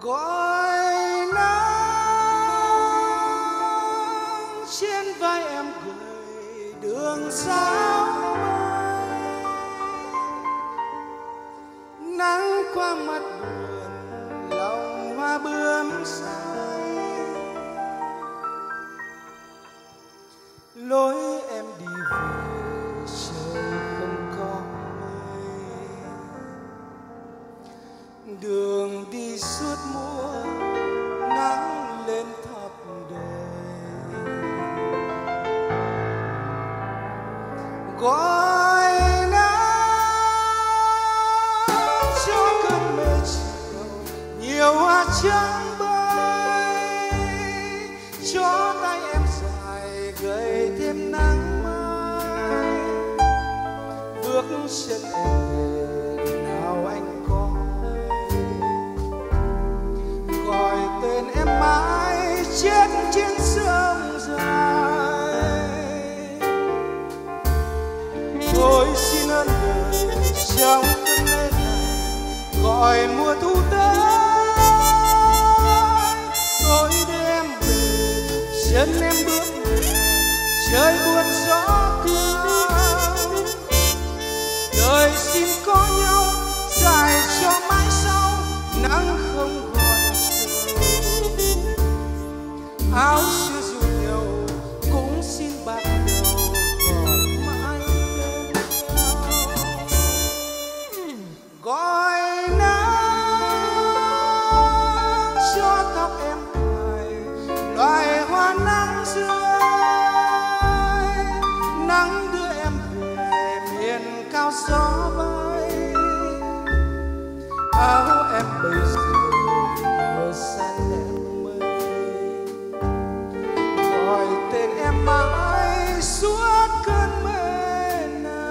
gọi nắng trên vai em gửi đường sao nắng qua mặt buồn đường đi suốt mùa nắng lên thập đời gọi nắng cho cơn mê chiều nhiều hoa trắng bay, cho tay em dài gầy thêm nắng mai. Bước chân em về gọi mùa thu tới, tôi đem về chân em bước trời buồn gió cao đời xin có nhau, dài cho mãi sau, nắng không còn sâu áo sao gió bay? Áo em bây giờ mờ xa em mây gọi tên em mãi suốt cơn mê này.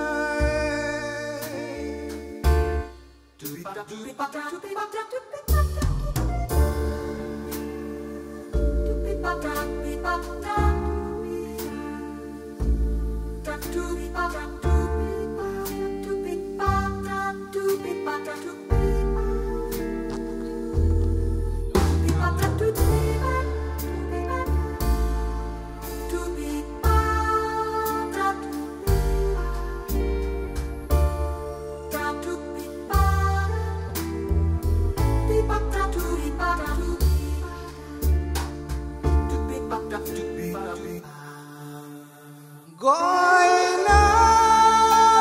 Gọi nắng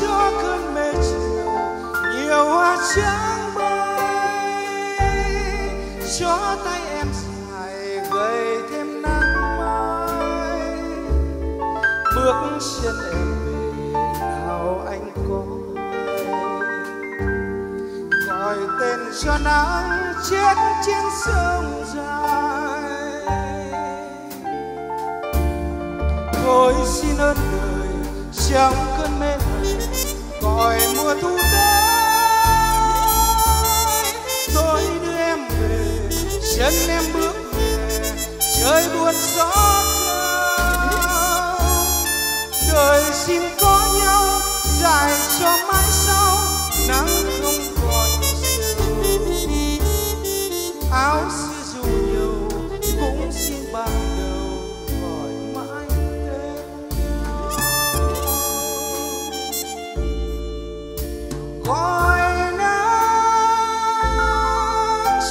cho cơn mê chiều, nhiều hoa trắng bay cho tay em dài gầy thêm nắng mai. Bước chân em về nào anh có gọi tên cho nắng chết trên sông dài. Xin ơn đời trong cơn mê này gọi mùa thu tới. Tôi đưa em về chân em bước về, trời buồn gió cao đời xin gọi nắng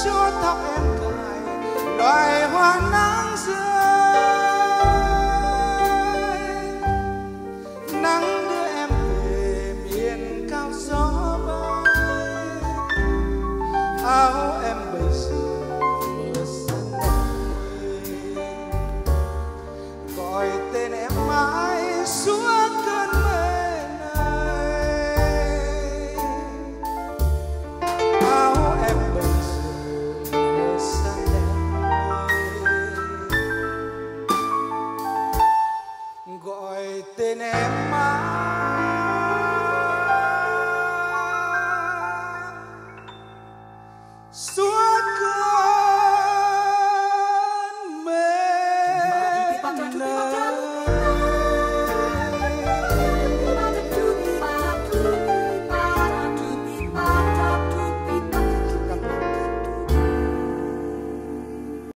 cho tóc em cài loài hoa nắng giữa mãi suốt